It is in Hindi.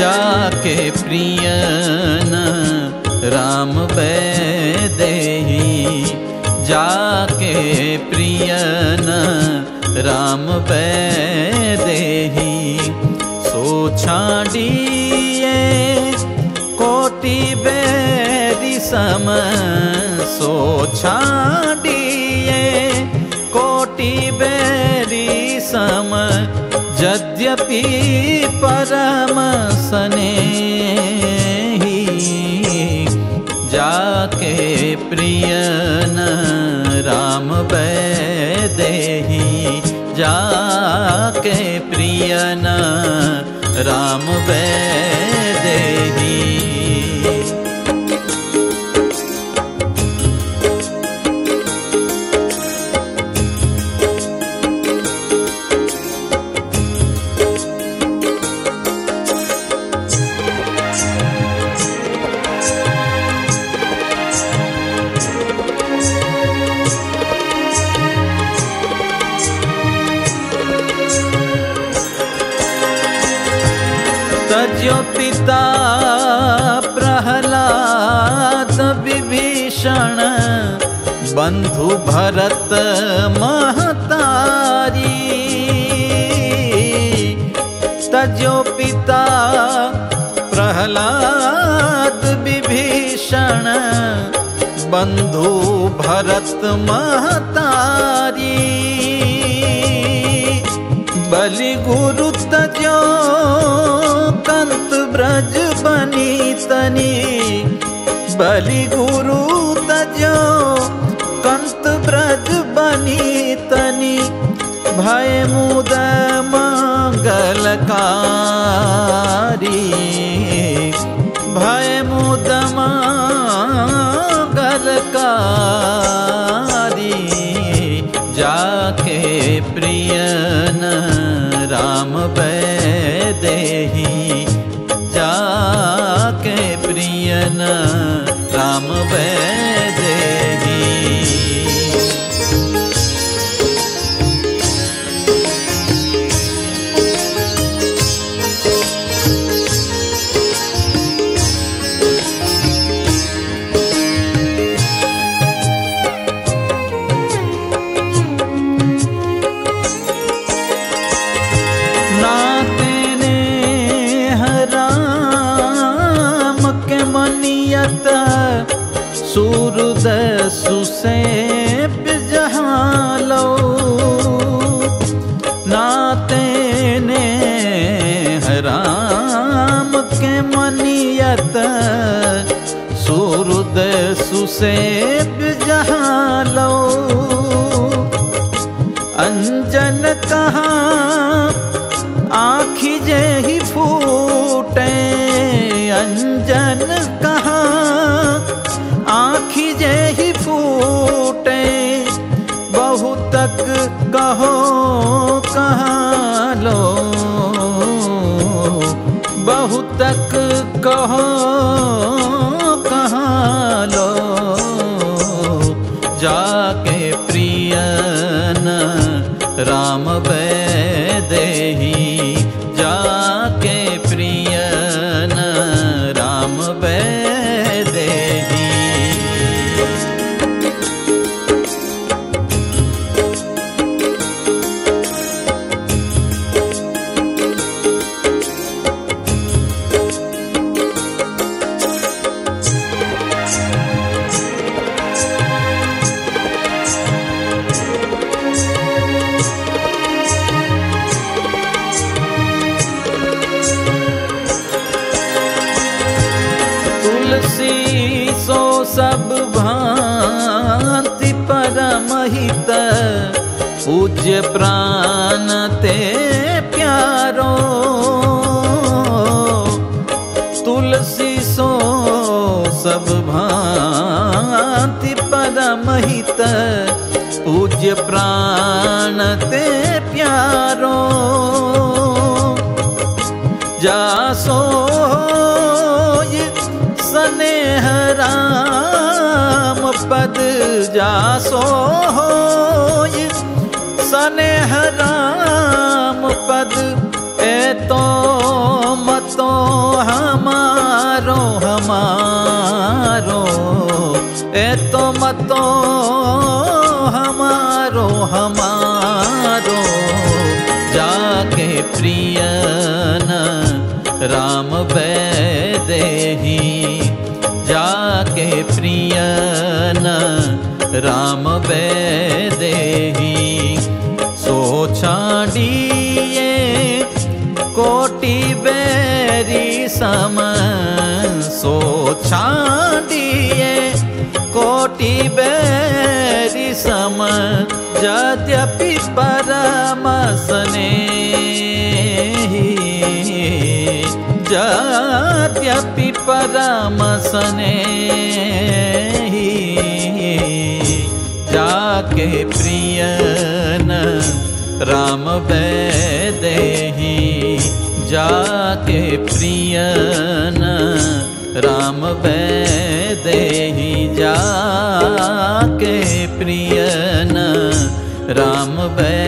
जाके प्रियन राम बैदेही जाके प्रियन राम बैदेही सो छाडिए कोटि सम। सो छाडिए कोटि बैरी सम यद्यपि परम सने जाके प्रिय न राम बैदेही जाके प्रिय न राम बैदेही तजो पिता प्रहलाद विभीषण बंधु भरत महतारी। तजो पिता प्रहलाद विभीषण बंधु भरत महतारी बनी बलि गुरु तजो कंत ब्रज बनी तनी, भय मुद मंगलकारी भय मुद मंगलकारी जाके प्रियन राम बैदेही सूरद सुसेप ही फूटे बहुत कहो पूज्य प्राण ते प्यारो। तुलसी सो सब भांति परमहित, पूज्य प्राण ते प्यारो। जासो स्नेह राम पद, जासो स्नेह राम पद, ए तो मतो हमारो हमारो, ए तो मतो हमारो हमारो। जाके प्रियन राम बैदेही जाके प्रियन राम बैदेही सम सो छाडिए कोटि बैरी सम, यद्यपि परम सने यद्यपि परम सने जाके प्रियन राम बैदेही जाके प्रियन राम बैदेही जाके प्रियन राम बै